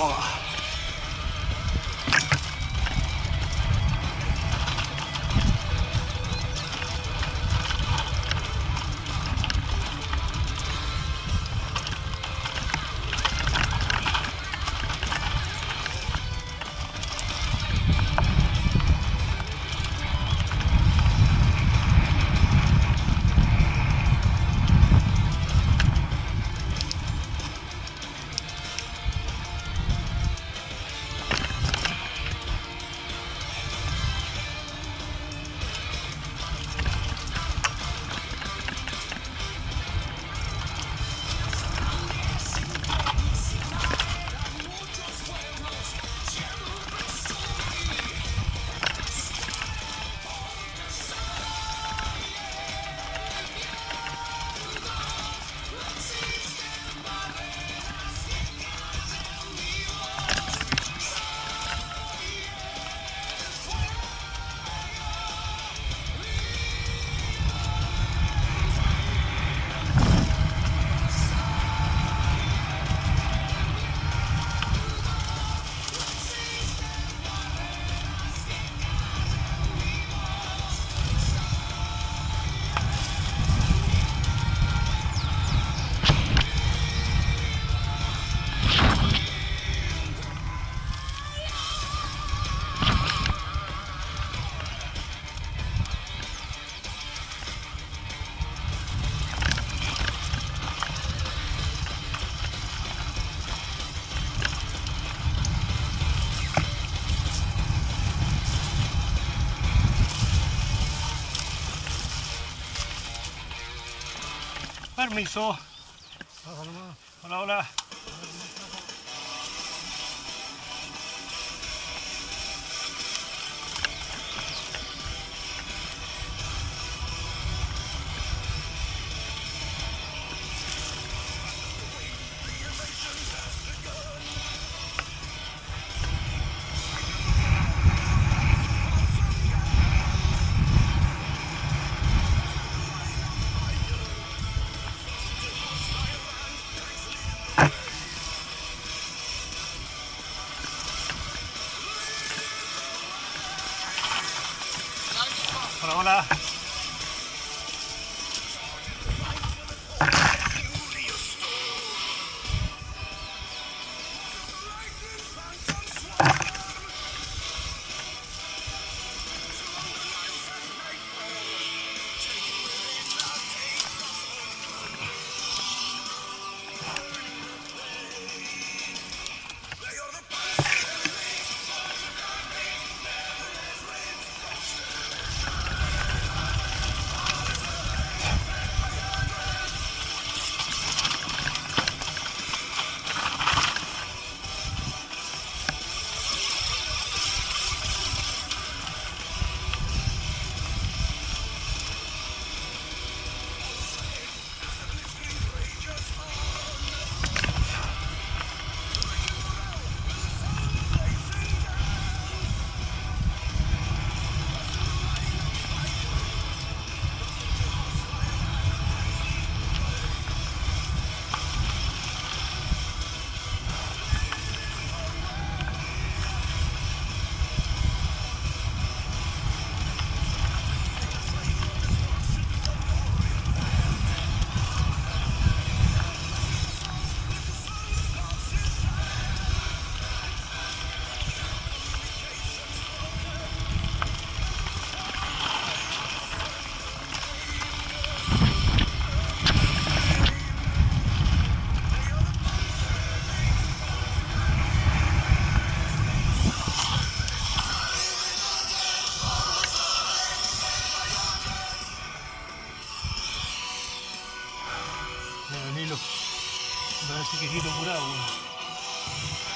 我。Permiso. Hola, hola. Hola, hola. de vinilo. Parece que quiero curado, weón.